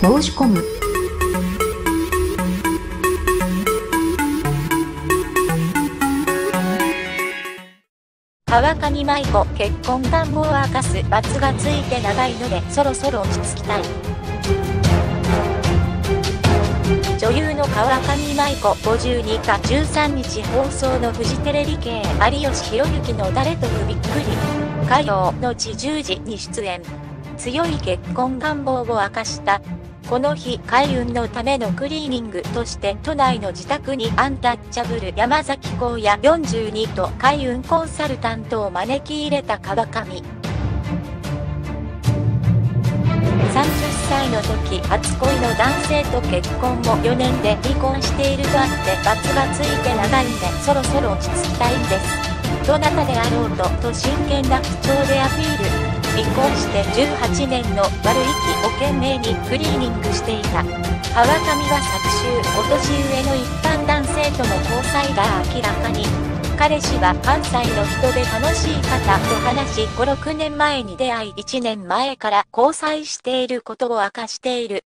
申し込む。川上舞子結婚願望を明かす罰がついて長いのでそろそろ落ち着きたい。女優の川上舞子52日13日放送のフジテレビ系有吉弘行の誰ともびっくり火曜の地10時に出演強い結婚願望を明かしたこの日、開運のためのクリーニングとして都内の自宅にアンタッチャブル山崎光也42と開運コンサルタントを招き入れた川上。30歳の時、初恋の男性と結婚も4年で離婚しているとあって罰がついて長いんでそろそろ落ち着きたいんです。どなたであろうとと真剣な口調でアピール。離婚して18年の悪い気を懸命にクリーニングしていた。川上は昨週、お年上の一般男性との交際が明らかに。彼氏は関西の人で楽しい方と話し5、6年前に出会い1年前から交際していることを明かしている。